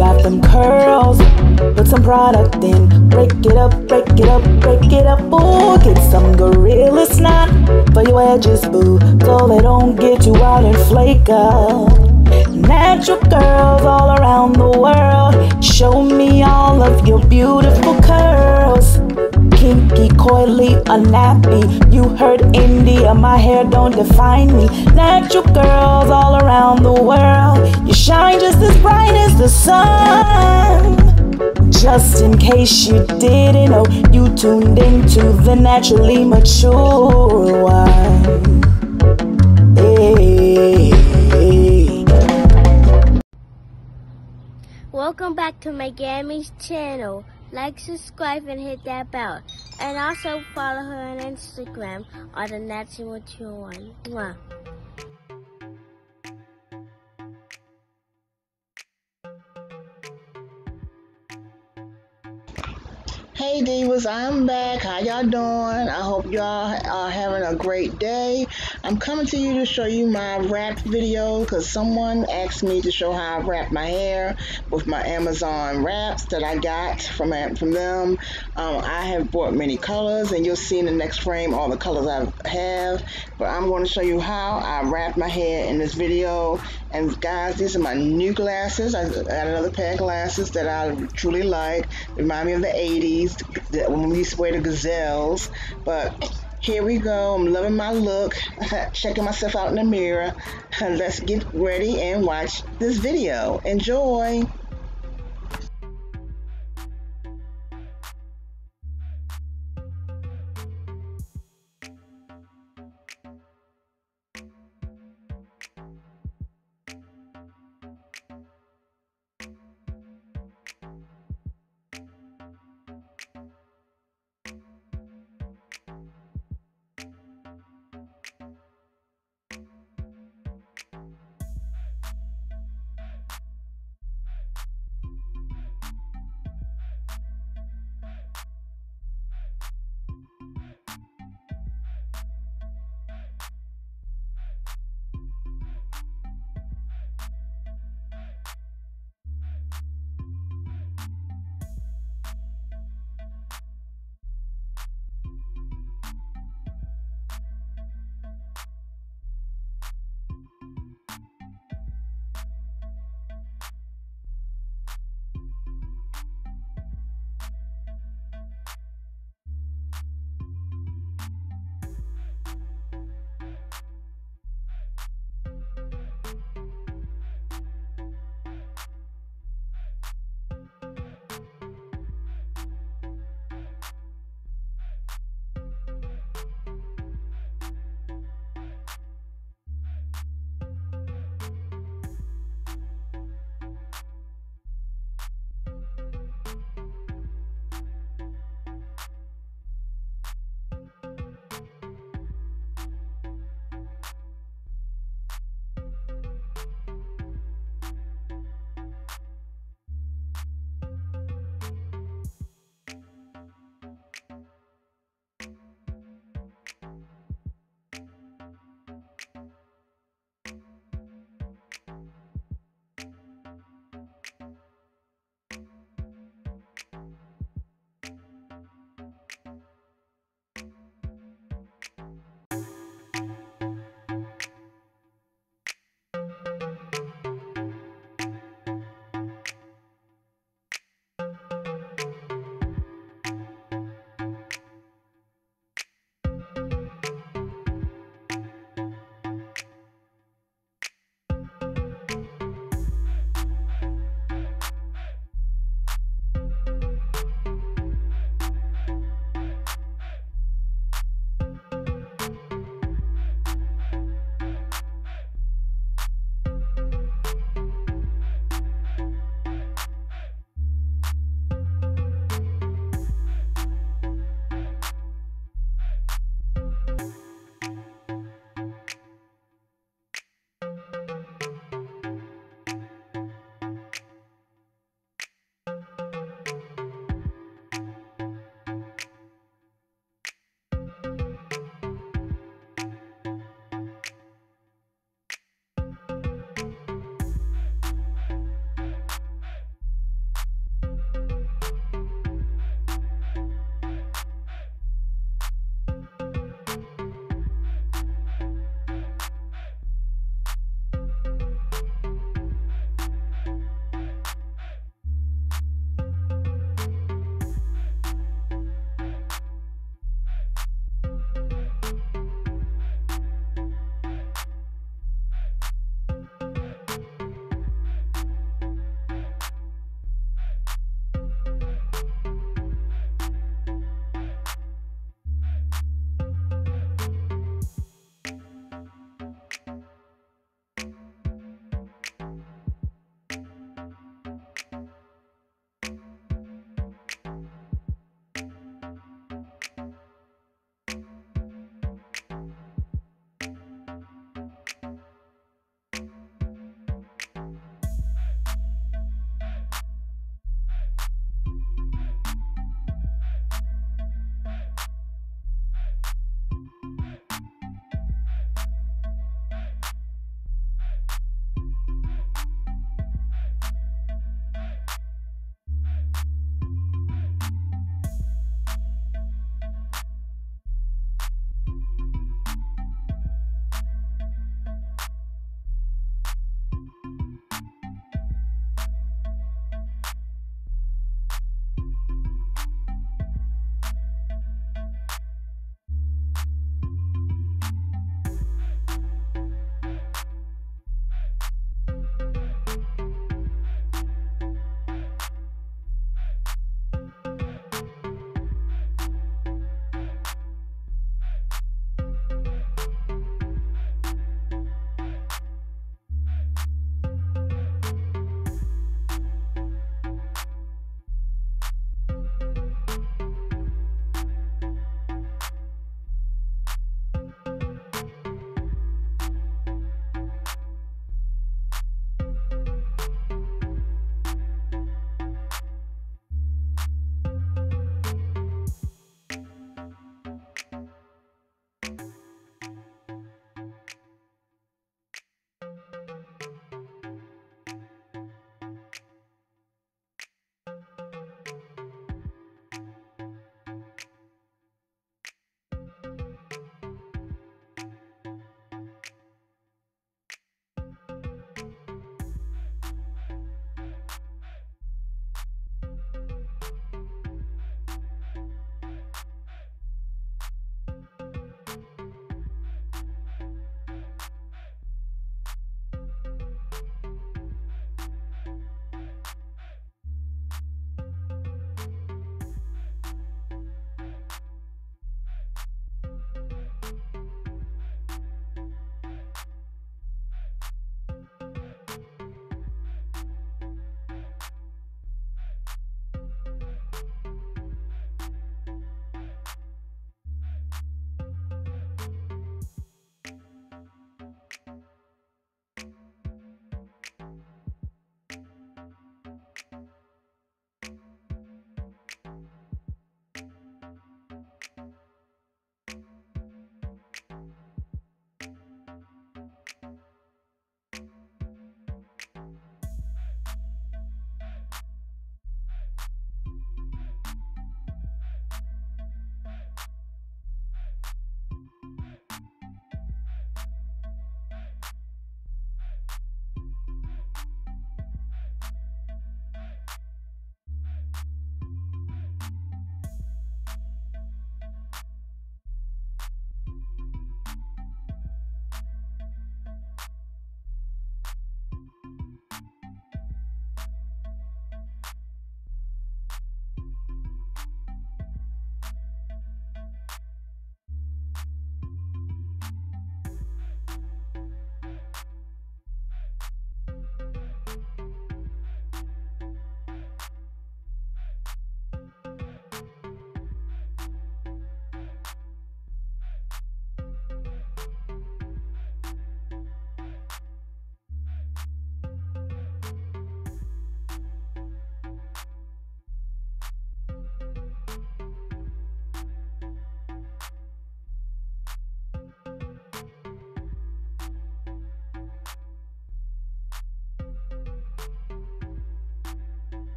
got them curls. Put some product in, break it up, break it up, break it up. Ooh, get some gorilla snot for your edges, boo, so they don't get you out and flake up. Natural girls all around the world, show me all of your beautiful curls kinky, coily, a nappy. You heard India, my hair don't define me. Natural girls all around the world, you shine just as bright as sun. Just in case you didn't know, you tuned into the naturally mature one. Hey. Welcome back to my Gammy's channel. Like, subscribe, and hit that bell. And also follow her on Instagram on the Natural Mature One. Mwah. Hey Divas, I'm back. How y'all doing? I hope y'all are having a great day. I'm coming to you to show you my wrap video because someone asked me to show how I wrap my hair with my Amazon wraps that I got from from them. Um, I have bought many colors and you'll see in the next frame all the colors I have. But I'm going to show you how I wrap my hair in this video. And guys, these are my new glasses. I got another pair of glasses that I truly like. Remind me of the 80s when we used to wear the gazelles. But here we go. I'm loving my look, checking myself out in the mirror. Let's get ready and watch this video. Enjoy.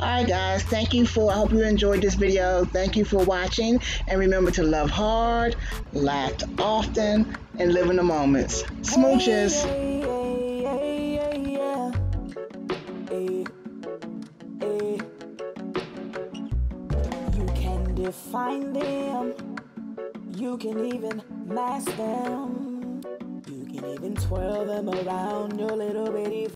Alright guys, thank you for I hope you enjoyed this video. Thank you for watching and remember to love hard, laugh often, and live in the moments. Smooches. You can define them. You can even mask them. You can even twirl them around your little bitty